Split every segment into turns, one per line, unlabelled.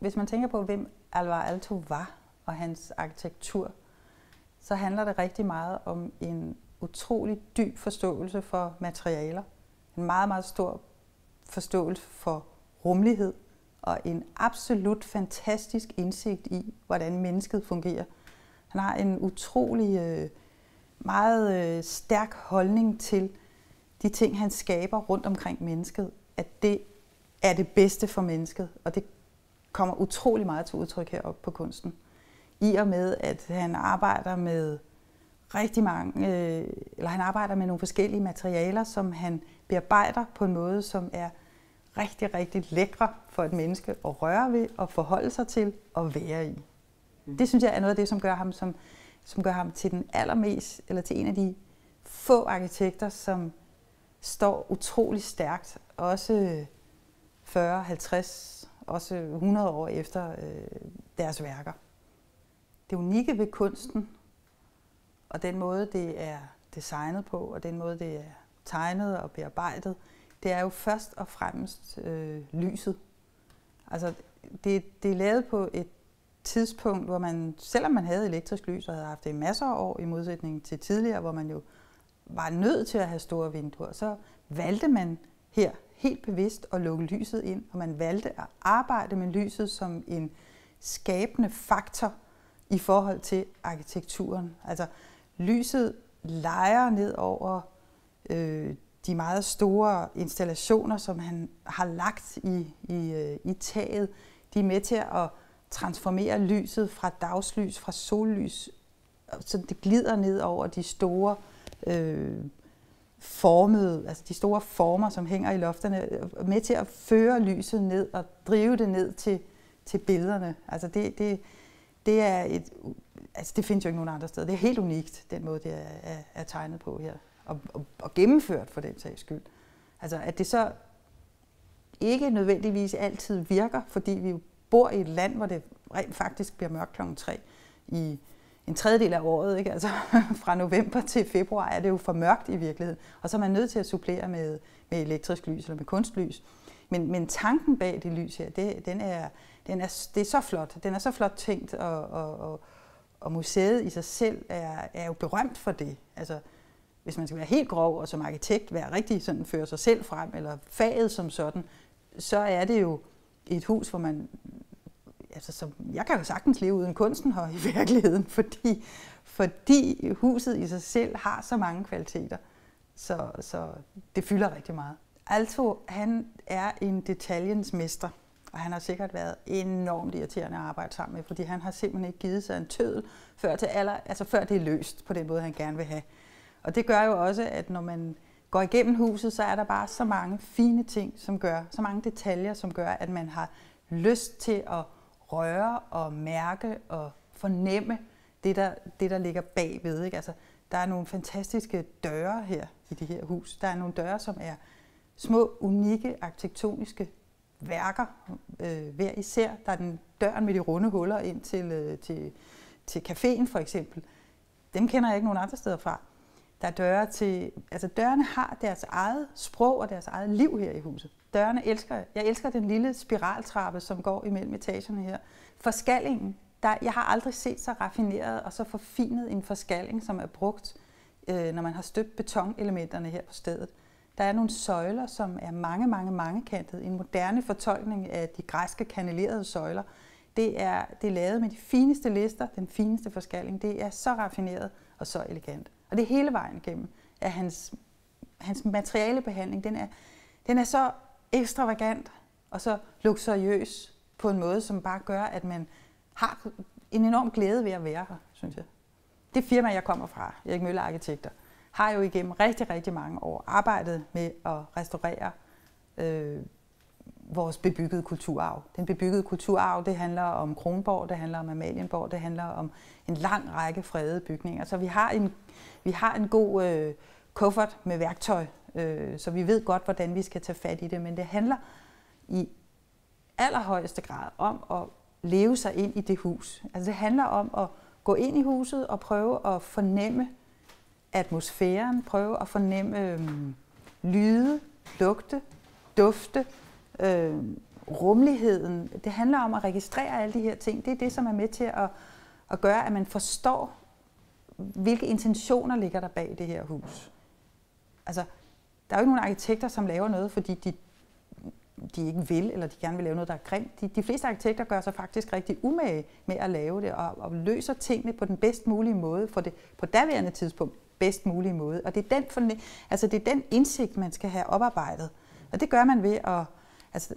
hvis man tænker på, hvem Alvar Aalto var og hans arkitektur, så handler det rigtig meget om en utrolig dyb forståelse for materialer. En meget, meget stor forståelse for rummelighed og en absolut fantastisk indsigt i, hvordan mennesket fungerer. Han har en utrolig, øh, meget øh, stærk holdning til de ting, han skaber rundt omkring mennesket, at det er det bedste for mennesket, og det kommer utrolig meget til udtryk heroppe på kunsten. I og med, at han arbejder med rigtig mange, øh, eller han arbejder med nogle forskellige materialer, som han bearbejder på en måde, som er rigtig, rigtig lækre for et menneske at røre ved og forholde sig til og være i. Mm. Det synes jeg er noget af det, som gør ham, som, som gør ham til den allermest, eller til en af de få arkitekter, som står utrolig stærkt, også 40, 50, også 100 år efter øh, deres værker. Det unikke ved kunsten, og den måde, det er designet på, og den måde, det er tegnet og bearbejdet, det er jo først og fremmest øh, lyset. Altså, det, det er lavet på et tidspunkt, hvor man, selvom man havde elektrisk lys og havde haft det i masser af år, i modsætning til tidligere, hvor man jo var nødt til at have store vinduer, så valgte man her helt bevidst at lukke lyset ind, og man valgte at arbejde med lyset som en skabende faktor i forhold til arkitekturen. Altså lyset leger ned over øh, de meget store installationer, som han har lagt i, i, øh, i taget. De er med til at transformere lyset fra dagslys, fra sollys, så det glider ned over de store øh, formede, altså de store former, som hænger i lofterne, øh, med til at føre lyset ned og drive det ned til, til billederne. Altså det, det, det er et, altså det findes jo ikke nogen andre steder. Det er helt unikt, den måde, det er, er, er tegnet på her. Og, og, og gennemført for den sags skyld. Altså at det så ikke nødvendigvis altid virker, fordi vi bor i et land, hvor det rent faktisk bliver mørkt klokken 3 i en tredjedel af året. Ikke? Altså, fra november til februar er det jo for mørkt i virkeligheden. Og så er man nødt til at supplere med, med elektrisk lys eller med kunstlys. Men, men tanken bag det lys her, det, den er, den er, det er så flot. Den er så flot tænkt, og, og, og, og museet i sig selv er, er jo berømt for det. Altså, hvis man skal være helt grov og som arkitekt være rigtig sådan føre sig selv frem, eller faget som sådan, så er det jo et hus, hvor man altså, som, jeg kan jo sagtens leve uden kunsten her i virkeligheden, fordi, fordi huset i sig selv har så mange kvaliteter. Så, så det fylder rigtig meget. Alto, han er en detaljens mester, og han har sikkert været enormt irriterende at arbejde sammen med, fordi han har simpelthen ikke givet sig en tødel, før, til aller, altså før det er løst på den måde, han gerne vil have. Og det gør jo også, at når man går igennem huset, så er der bare så mange fine ting, som gør, så mange detaljer, som gør, at man har lyst til at røre og mærke og fornemme det, der, det, der ligger bagved. Ikke? Altså, der er nogle fantastiske døre her i det her hus. Der er nogle døre, som er små, unikke arkitektoniske værker øh, hver især. Der er den døren med de runde huller ind til, øh, til, til caféen for eksempel. Dem kender jeg ikke nogen andre steder fra. Der er døre til... Altså dørene har deres eget sprog og deres eget liv her i huset. Dørene elsker jeg. Jeg elsker den lille spiraltrappe, som går imellem etagerne her. Forskallingen. Der, jeg har aldrig set så raffineret og så forfinet en forskalling, som er brugt, øh, når man har støbt betonelementerne her på stedet. Der er nogle søjler, som er mange, mange, mange kantet. En moderne fortolkning af de græske kanelerede søjler. Det er, det er lavet med de fineste lister, den fineste forskalling. Det er så raffineret og så elegant. Og det er hele vejen igennem, at hans, hans materialebehandling, den er, den er så ekstravagant og så luksuriøs på en måde, som bare gør, at man har en enorm glæde ved at være her, synes jeg. Det firma, jeg kommer fra, Erik Møller Arkitekter, har jo igennem rigtig, rigtig mange år arbejdet med at restaurere øh, vores bebyggede kulturarv. Den bebyggede kulturarv, det handler om Kronborg, det handler om Amalienborg, det handler om en lang række fredede bygninger. Så vi har en, vi har en god øh, kuffert med værktøj, øh, så vi ved godt, hvordan vi skal tage fat i det, men det handler i allerhøjeste grad om at leve sig ind i det hus. Altså det handler om at gå ind i huset og prøve at fornemme atmosfæren, prøve at fornemme øh, lyde, lugte, dufte, øh, rummeligheden. Det handler om at registrere alle de her ting. Det er det, som er med til at, at gøre, at man forstår, hvilke intentioner ligger der bag det her hus. Altså, der er jo ikke nogen arkitekter, som laver noget, fordi de, de ikke vil, eller de gerne vil lave noget, der er grimt. De, de fleste arkitekter gør sig faktisk rigtig umage med at lave det, og, og løser tingene på den bedst mulige måde, for det på daværende tidspunkt bedst mulige måde. Og det er den, altså det er den indsigt, man skal have oparbejdet. Og det gør man ved at, altså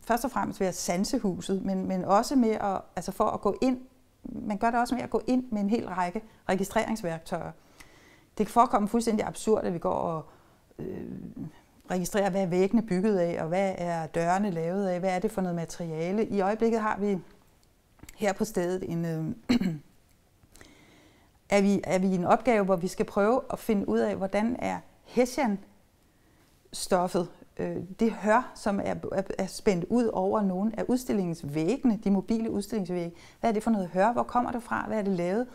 først og fremmest ved at sanse huset, men, men også med at, altså for at gå ind, man gør det også med at gå ind med en hel række registreringsværktøjer. Det kan forekomme fuldstændig absurd, at vi går og øh, registrerer, hvad er væggene bygget af, og hvad er dørene lavet af, hvad er det for noget materiale. I øjeblikket har vi her på stedet en, øh, er, vi, er vi i en opgave, hvor vi skal prøve at finde ud af, hvordan er hessian stoffet øh, det hør, som er, er, er spændt ud over nogle af udstillingsvæggene, de mobile udstillingsvægge. Hvad er det for noget hør? Hvor kommer det fra? Hvad er det lavet?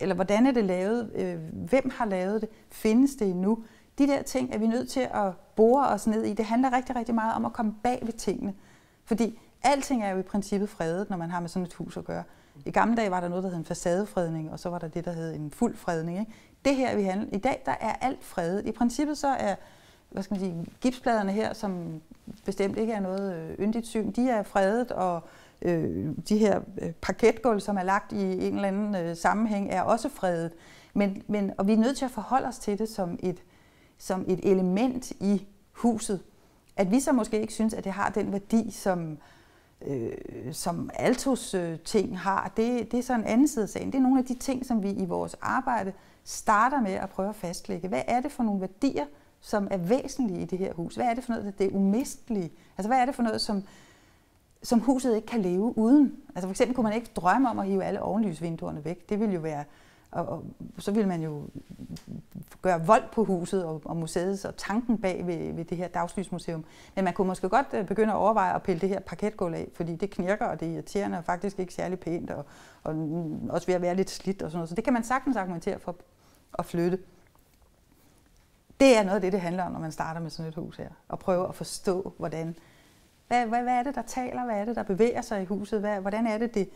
Eller hvordan er det lavet? Øh, hvem har lavet det? Findes det endnu? De der ting er vi nødt til at bore os ned i. Det handler rigtig, rigtig meget om at komme bag ved tingene. Fordi alting er jo i princippet fredet, når man har med sådan et hus at gøre. I gamle dage var der noget, der hed en facadefredning, og så var der det, der hed en fuld fredning. Ikke? Det her, vi handler, i dag, der er alt fredet. I princippet så er hvad skal man sige, gipspladerne her, som bestemt ikke er noget øh, yndigt syn, de er fredet, og øh, de her øh, parketgulv, som er lagt i en eller anden øh, sammenhæng, er også fredet. Men, men, og vi er nødt til at forholde os til det som et, som et element i huset. At vi så måske ikke synes, at det har den værdi, som, øh, som Altos øh, ting har, det, det er så en anden side af sagen. Det er nogle af de ting, som vi i vores arbejde starter med at prøve at fastlægge. Hvad er det for nogle værdier, som er væsentlige i det her hus? Hvad er det for noget, det er umistelige? Altså hvad er det for noget, som, som huset ikke kan leve uden? Altså for eksempel kunne man ikke drømme om at hive alle ovenlysvinduerne væk. Det ville jo være, og, og så ville man jo gøre vold på huset og, og museet og tanken bag ved, ved det her dagslysmuseum. Men man kunne måske godt øh, begynde at overveje at pille det her parketgulv af, fordi det knirker, og det er irriterende og faktisk ikke særlig pænt, og, og også ved at være lidt slidt og sådan noget. Så det kan man sagtens argumentere for at flytte. Det er noget af det, det handler om, når man starter med sådan et hus her. Og prøve at forstå, hvordan, hvad, hvad, hvad er det, der taler? Hvad er det, der bevæger sig i huset? Hvad, hvordan, er det, det,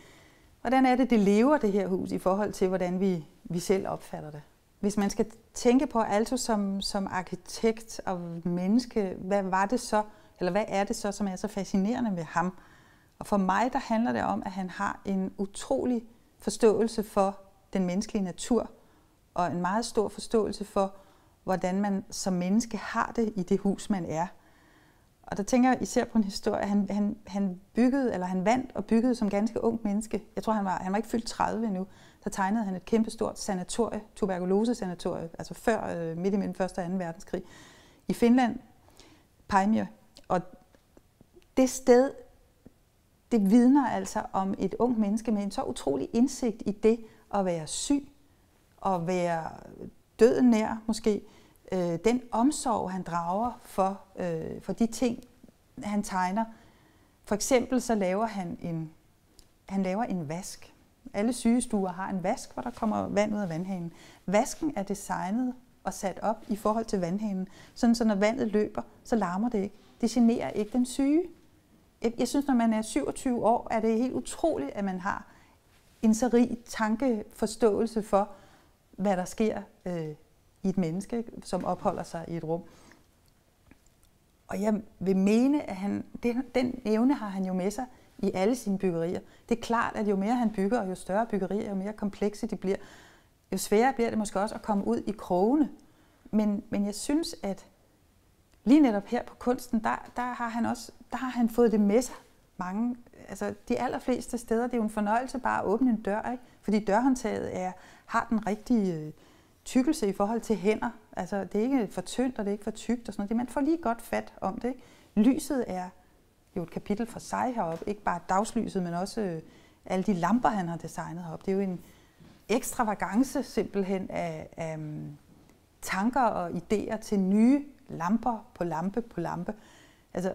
hvordan er det, det lever, det her hus, i forhold til, hvordan vi, vi selv opfatter det? Hvis man skal tænke på Alto som, som arkitekt og menneske, hvad var det så, eller hvad er det så, som er så fascinerende ved ham? Og for mig, der handler det om, at han har en utrolig forståelse for den menneskelige natur, og en meget stor forståelse for, hvordan man som menneske har det i det hus, man er. Og der tænker jeg især på en historie, han, han, han byggede, eller han vandt og byggede som ganske ung menneske. Jeg tror, han var, han var ikke fyldt 30 endnu. Der tegnede han et kæmpestort sanatorie, tuberkulosesanatorie, altså før øh, midt imellem 1. og 2. verdenskrig, i Finland, Paimio. Og det sted, det vidner altså om et ung menneske med en så utrolig indsigt i det at være syg, og være døden nær måske, øh, den omsorg, han drager for, øh, for de ting, han tegner. For eksempel så laver han en, han laver en vask. Alle sygestuer har en vask, hvor der kommer vand ud af vandhanen. Vasken er designet og sat op i forhold til vandhanen, sådan så når vandet løber, så larmer det ikke. Det generer ikke den syge. Jeg synes, når man er 27 år, er det helt utroligt, at man har en så rig tankeforståelse for, hvad der sker øh, i et menneske, som opholder sig i et rum. Og jeg vil mene, at han, den, den evne har han jo med sig i alle sine byggerier. Det er klart, at jo mere han bygger, og jo større byggerier, jo mere komplekse de bliver, jo sværere bliver det måske også at komme ud i krogene. Men, men jeg synes, at lige netop her på kunsten, der, der, har han også der har han fået det med sig. Mange, altså de allerfleste steder, det er jo en fornøjelse bare at åbne en dør, ikke? fordi dørhåndtaget er, har den rigtige øh, tykkelse i forhold til hænder. Altså, det er ikke for tyndt, og det er ikke for tykt og sådan noget. Man får lige godt fat om det. Ikke? Lyset er jo et kapitel for sig heroppe. Ikke bare dagslyset, men også øh, alle de lamper, han har designet heroppe. Det er jo en ekstravagance simpelthen af, af mm, tanker og idéer til nye lamper på lampe på lampe. Altså,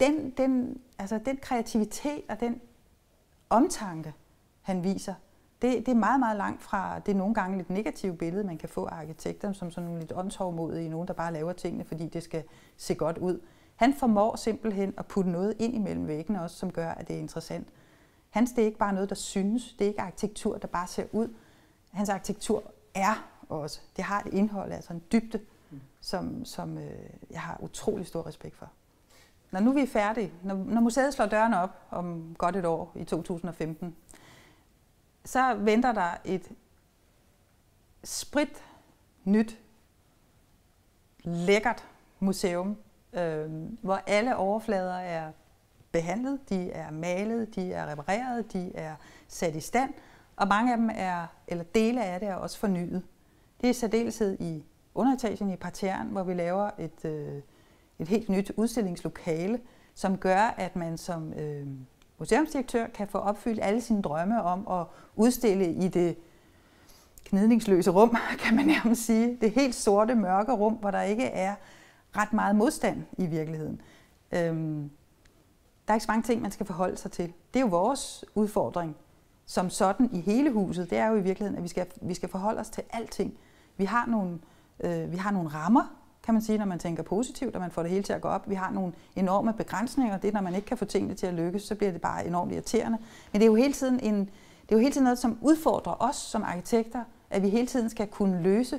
den, den, altså den kreativitet og den omtanke, han viser, det, det er meget, meget langt fra det nogle gange lidt negative billede, man kan få af arkitekter, som sådan nogle lidt åndshovmodige, nogen, der bare laver tingene, fordi det skal se godt ud. Han formår simpelthen at putte noget ind imellem væggene også, som gør, at det er interessant. Hans det er ikke bare noget, der synes. Det er ikke arkitektur, der bare ser ud. Hans arkitektur er også. Det har et indhold, altså en dybde, som, som øh, jeg har utrolig stor respekt for. Når nu vi er færdige, når, når museet slår dørene op om godt et år i 2015, så venter der et sprit nyt, lækkert museum, øh, hvor alle overflader er behandlet, de er malet, de er repareret, de er sat i stand, og mange af dem er, eller dele af det er også fornyet. Det er særdeleshed i underetagen i parterren, hvor vi laver et, øh, et helt nyt udstillingslokale, som gør, at man som øh, museumsdirektør kan få opfyldt alle sine drømme om at udstille i det knidningsløse rum, kan man nærmest sige. Det helt sorte, mørke rum, hvor der ikke er ret meget modstand i virkeligheden. Øhm, der er ikke så mange ting, man skal forholde sig til. Det er jo vores udfordring som sådan i hele huset. Det er jo i virkeligheden, at vi skal, vi skal forholde os til alting. Vi har nogle, øh, vi har nogle rammer, kan man sige, når man tænker positivt, og man får det hele til at gå op. Vi har nogle enorme begrænsninger. Det er, når man ikke kan få tingene til at lykkes, så bliver det bare enormt irriterende. Men det er jo hele tiden, en, det er jo hele tiden noget, som udfordrer os som arkitekter, at vi hele tiden skal kunne løse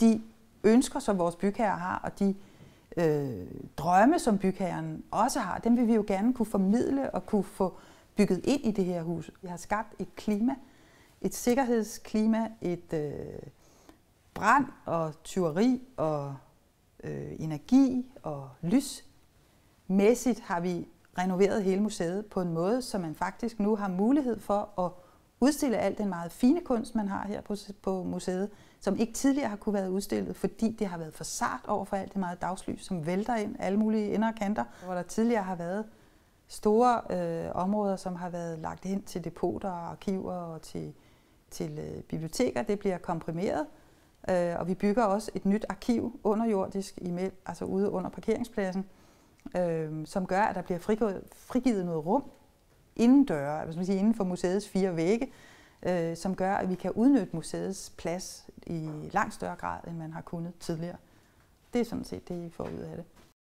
de ønsker, som vores bygherrer har, og de øh, drømme, som bygherren også har, dem vil vi jo gerne kunne formidle og kunne få bygget ind i det her hus. Vi har skabt et klima, et sikkerhedsklima, et øh, brand og tyveri og øh, energi og lys. Mæssigt har vi renoveret hele museet på en måde, så man faktisk nu har mulighed for at udstille al den meget fine kunst, man har her på, på museet, som ikke tidligere har kunne været udstillet, fordi det har været for sart over for alt det meget dagslys, som vælter ind alle mulige indre kanter, hvor der tidligere har været store øh, områder, som har været lagt hen til depoter og arkiver og til, til øh, biblioteker. Det bliver komprimeret, øh, og vi bygger også et nyt arkiv underjordisk, imellem, altså ude under parkeringspladsen, øh, som gør, at der bliver frigivet, frigivet noget rum inden døre, altså sige, inden for museets fire vægge, øh, som gør, at vi kan udnytte museets plads i langt større grad, end man har kunnet tidligere. Det er sådan set det, I får ud af det.